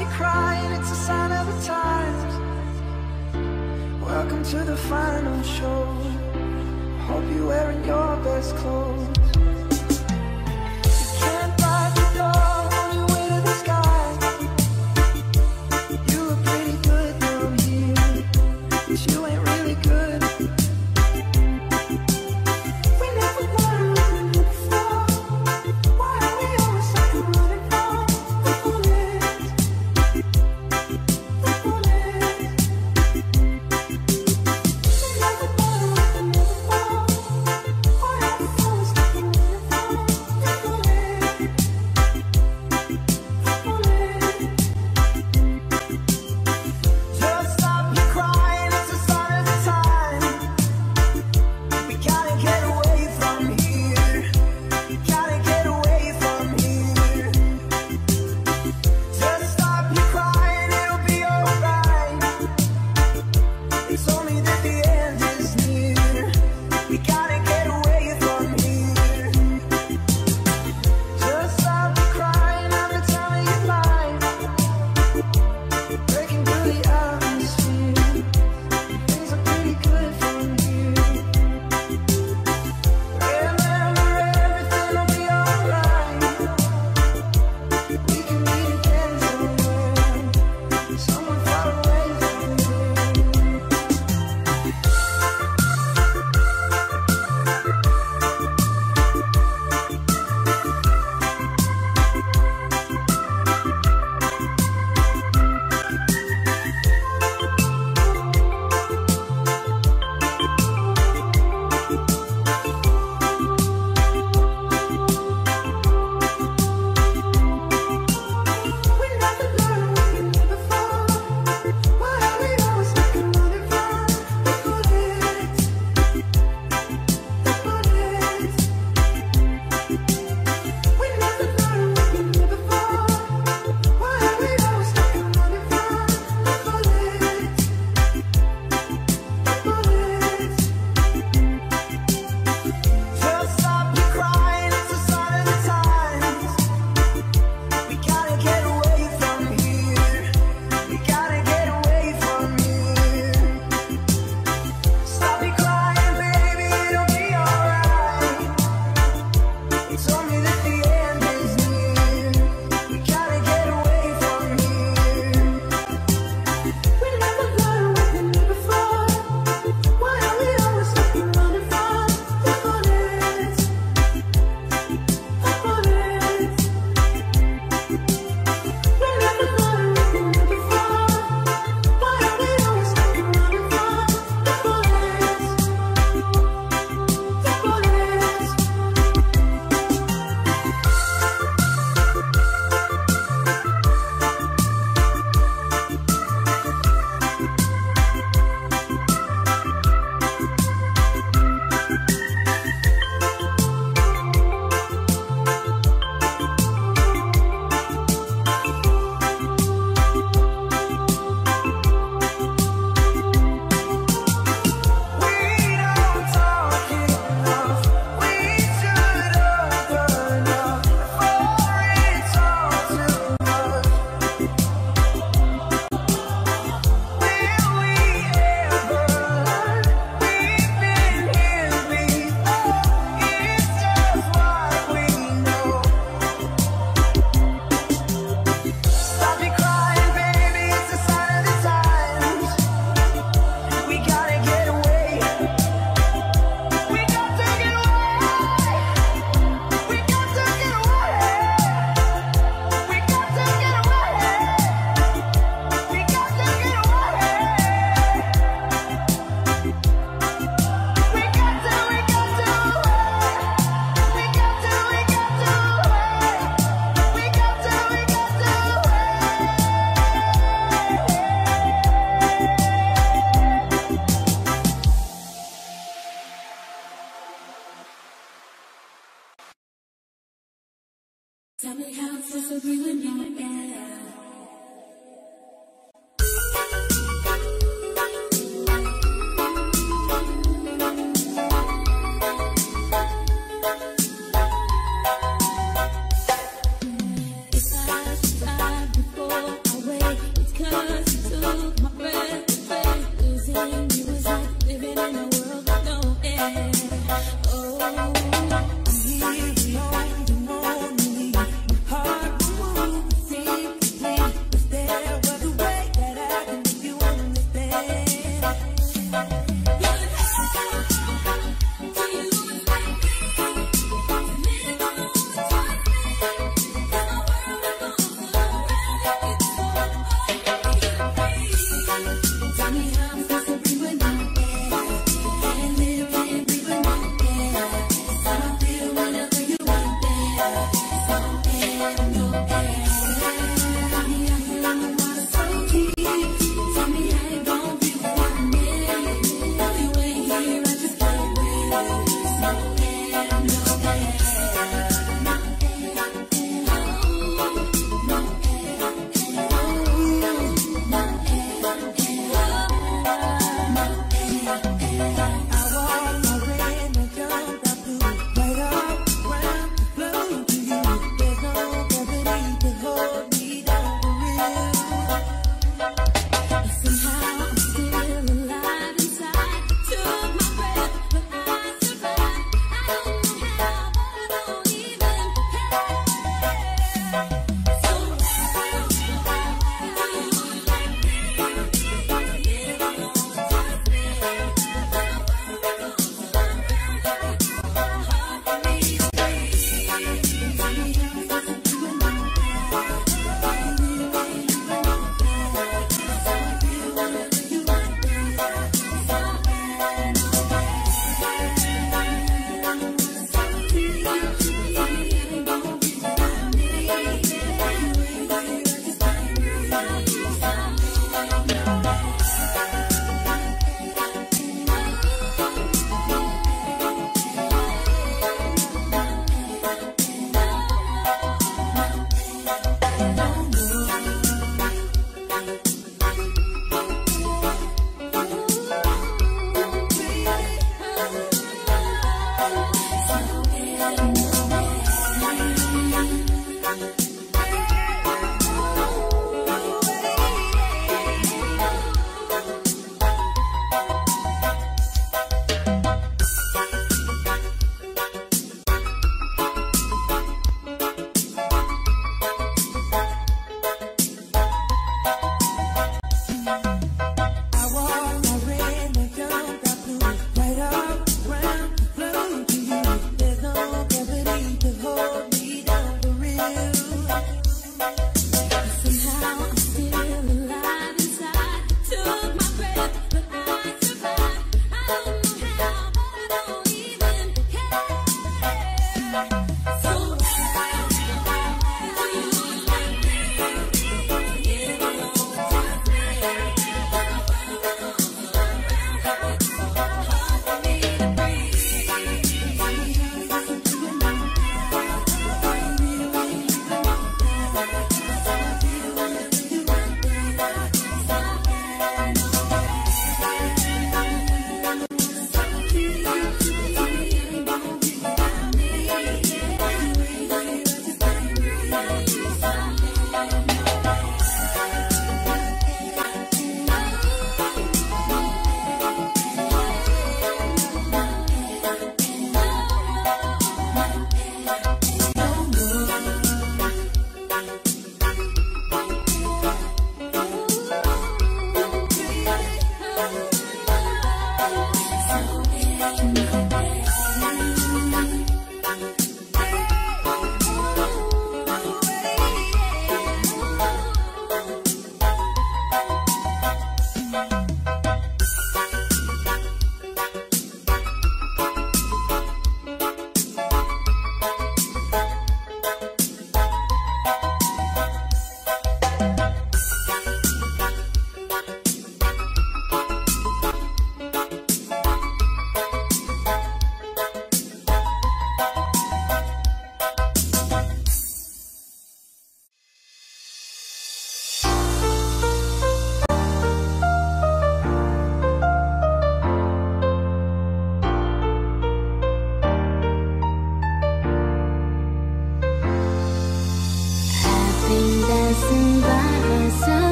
you're crying, it's a sign of the times. Welcome to the final show. Hope you're wearing your best clothes.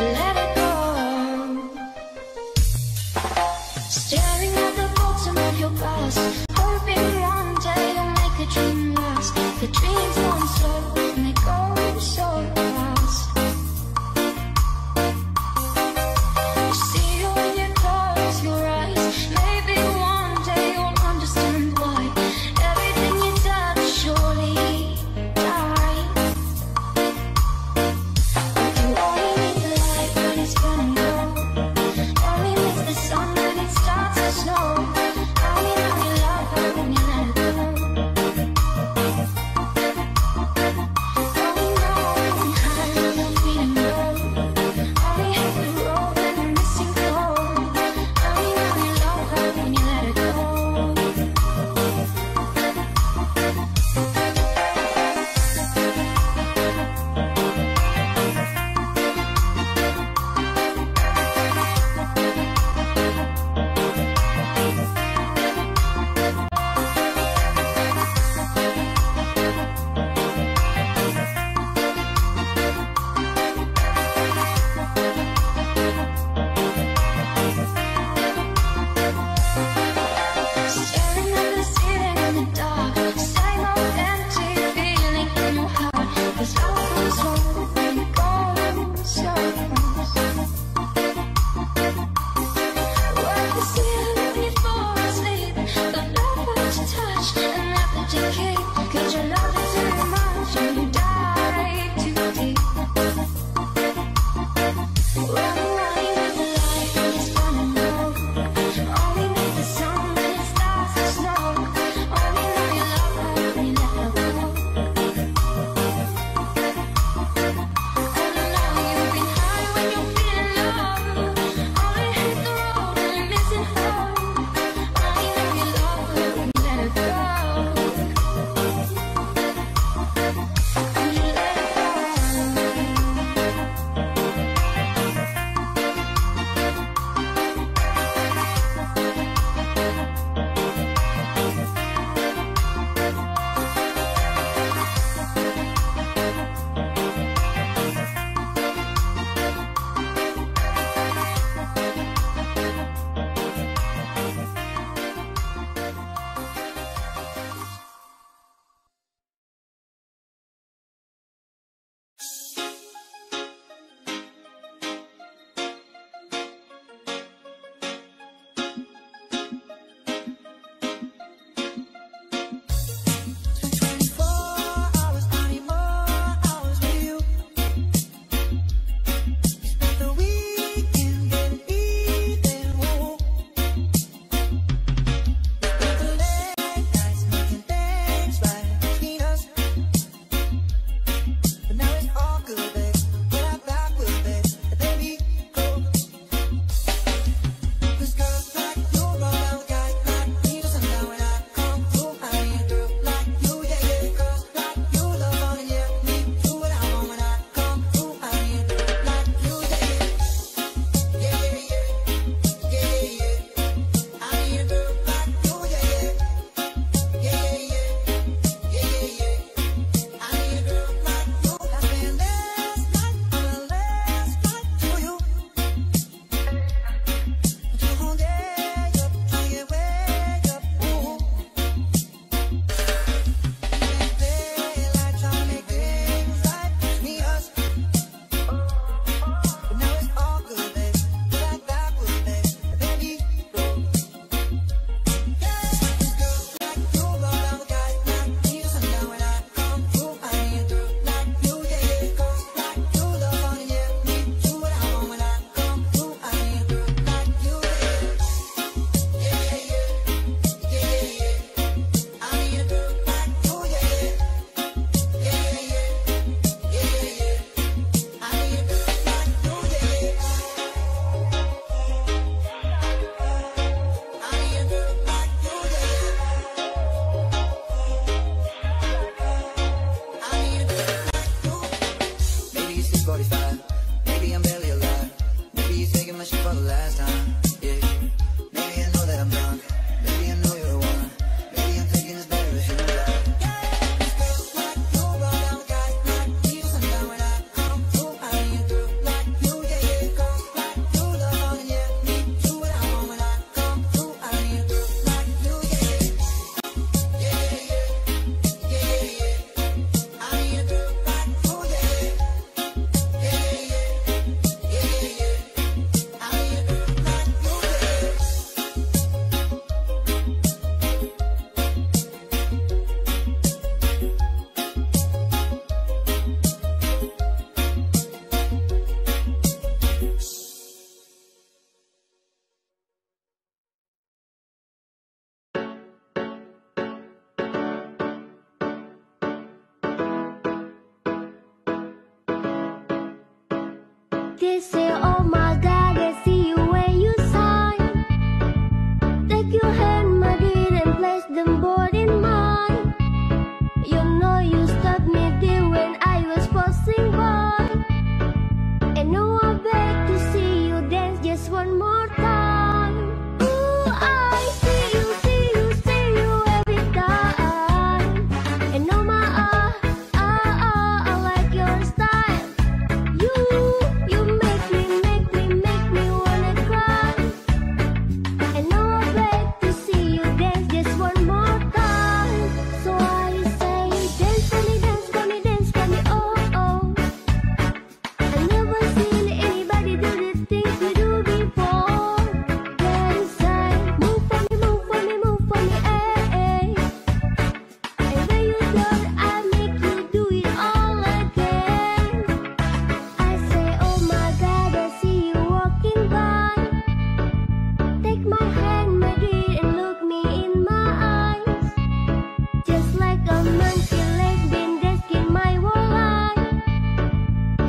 let it go. Staring at the bottom of your glass Hoping one day make a dream last. The dreams come slow Say, oh my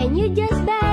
And you just beg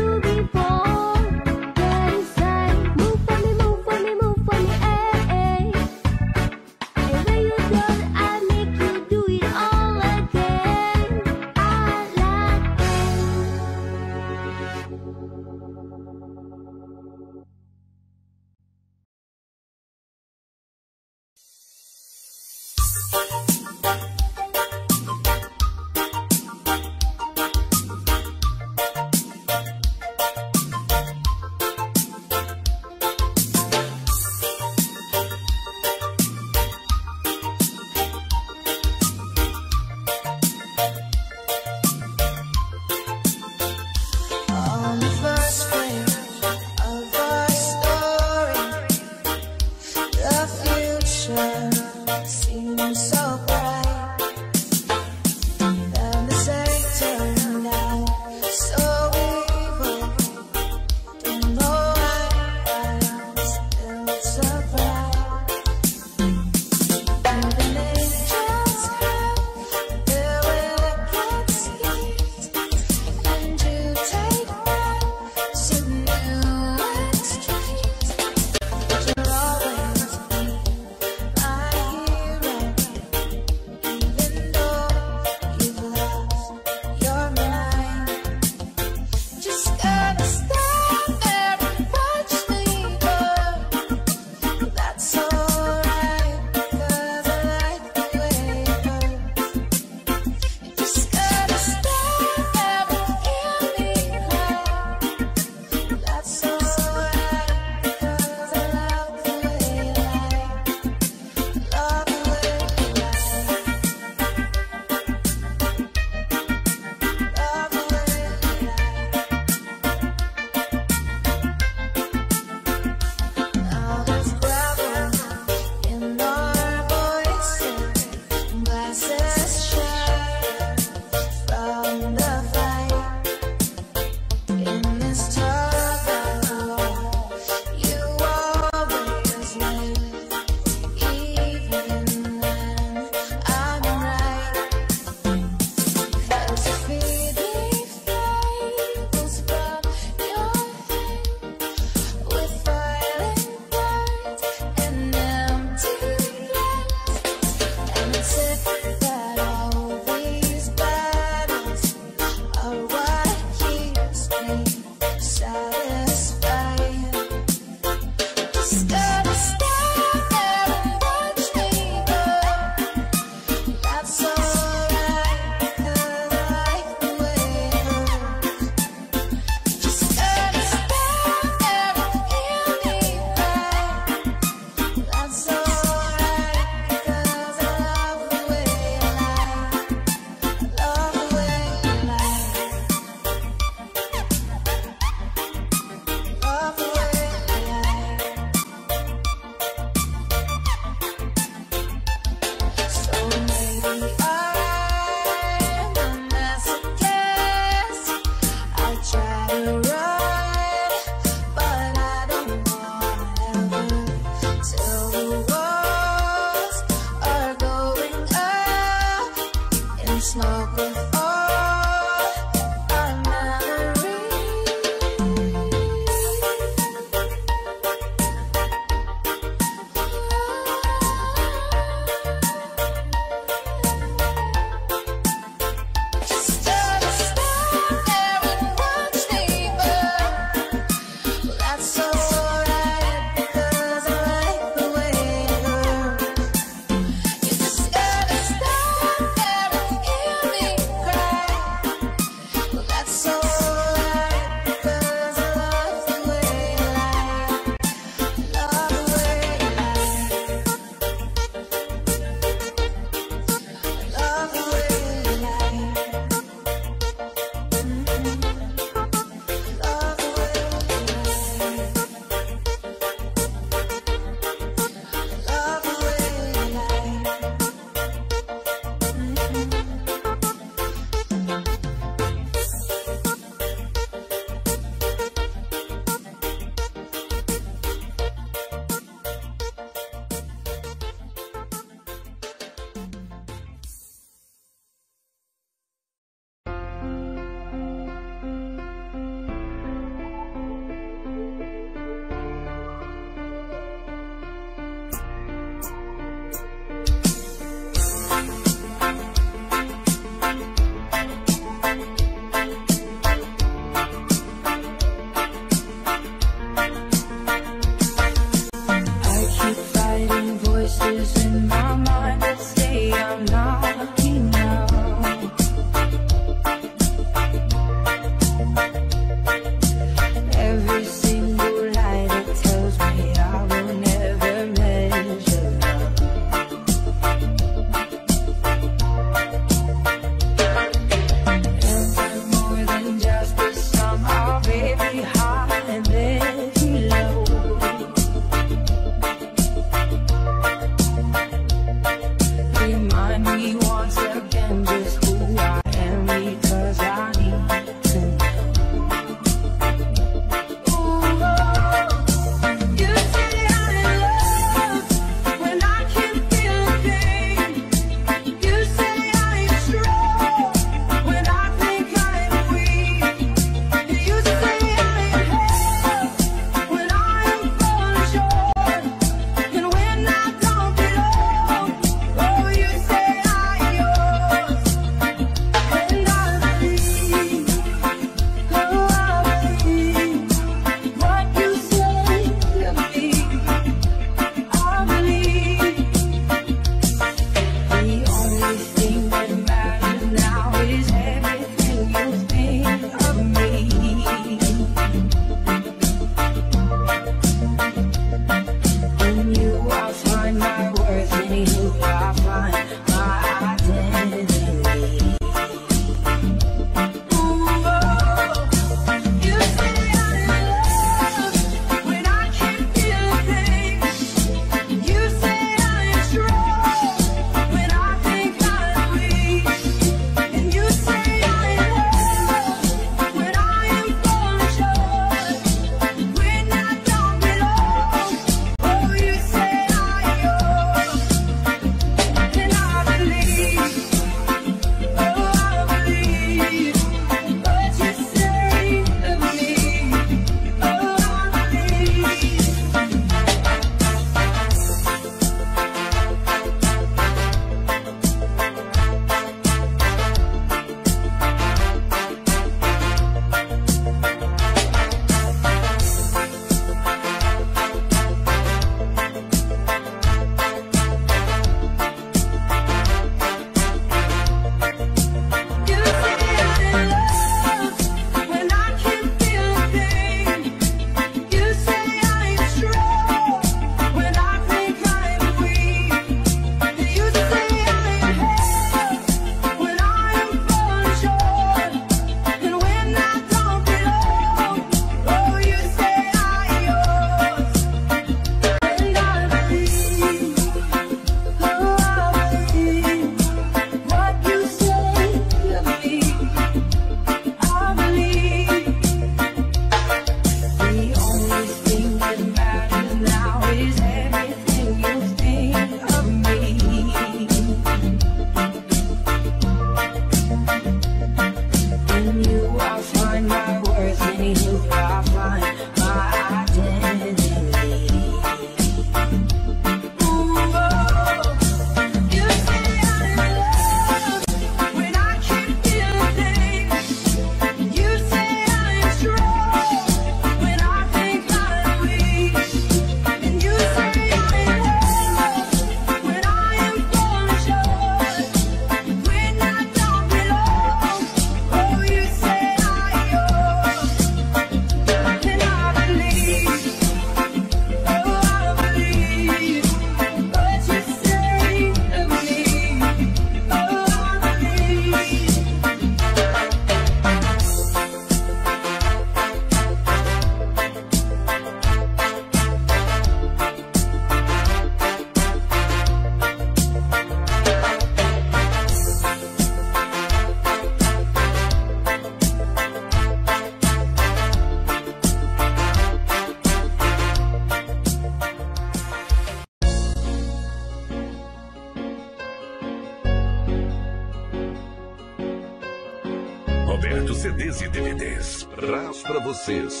vocês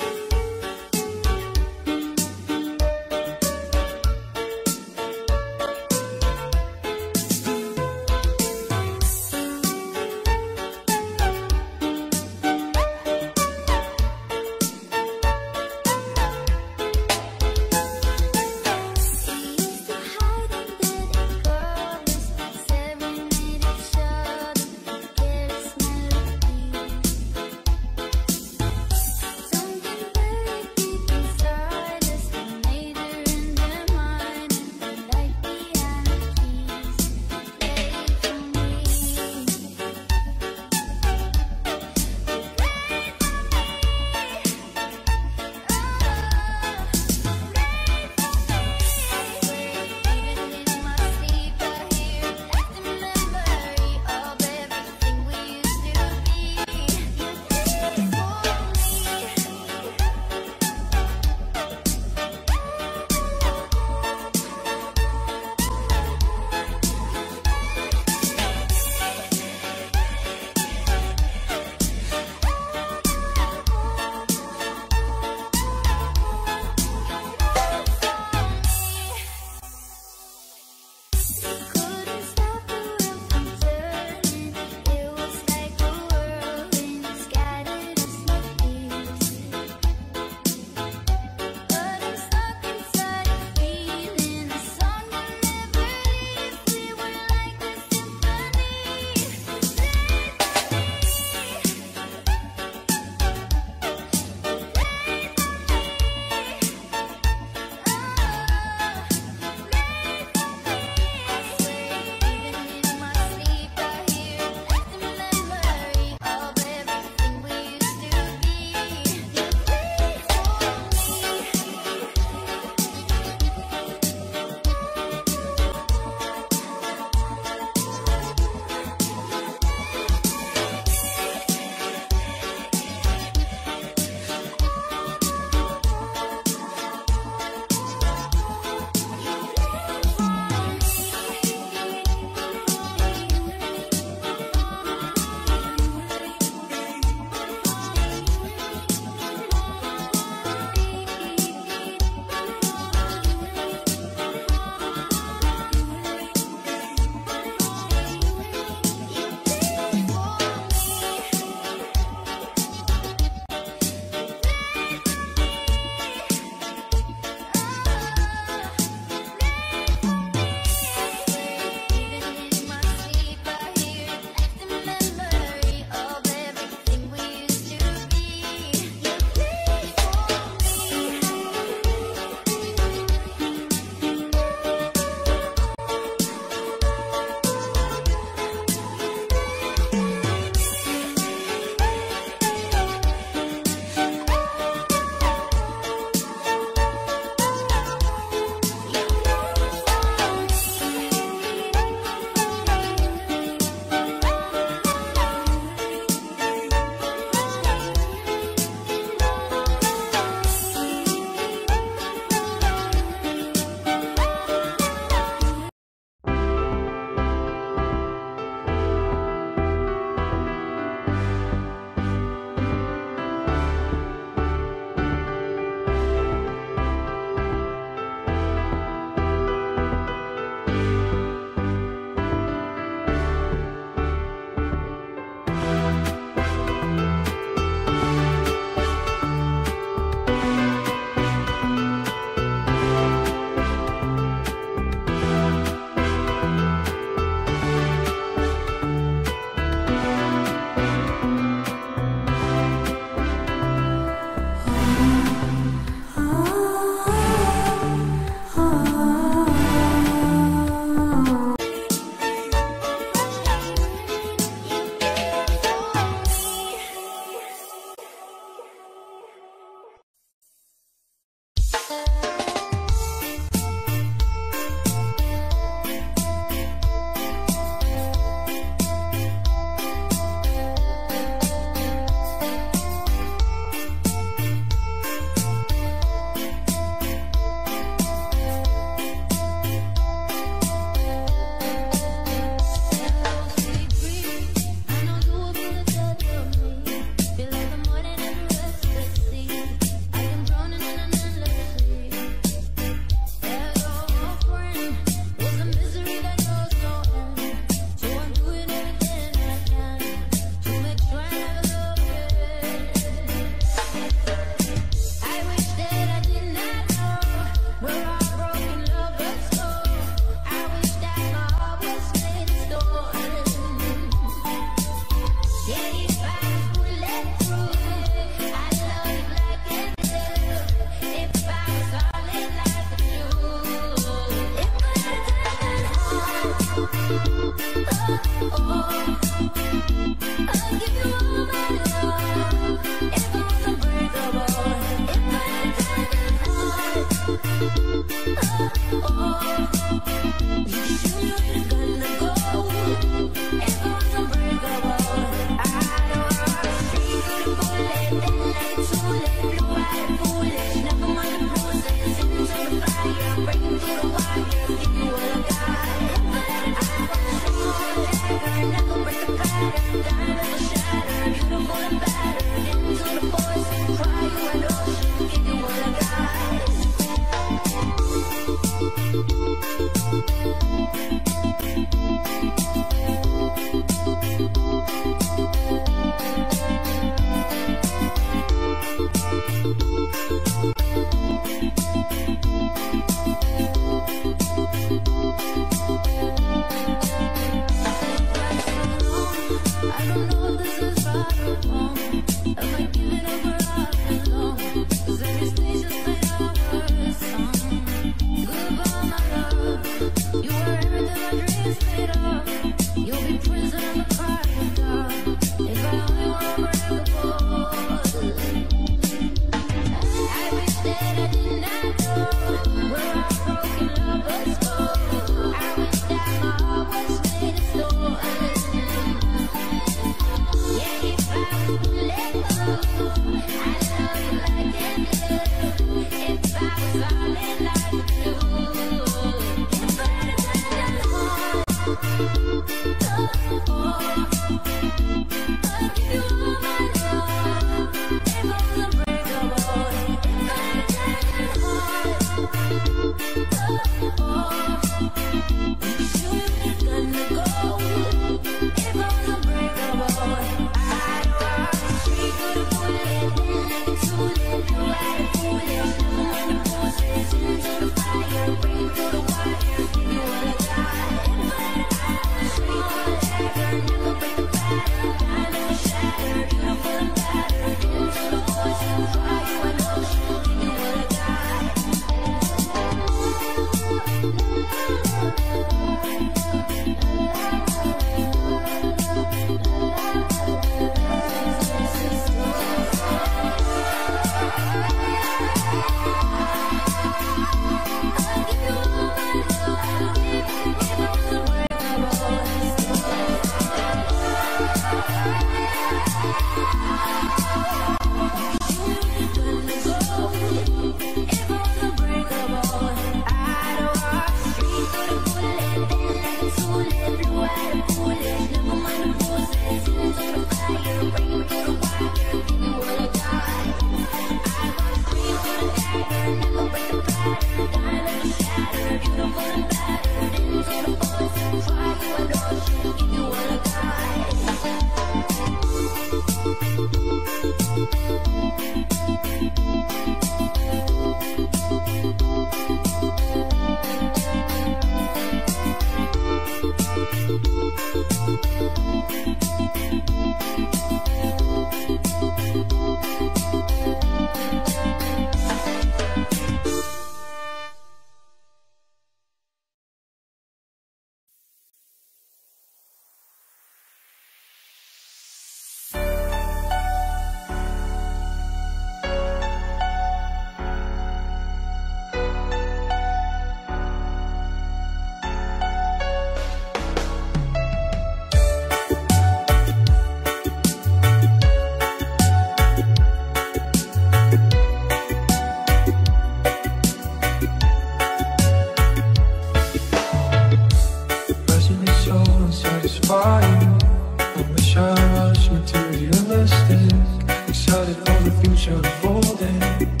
unfolding.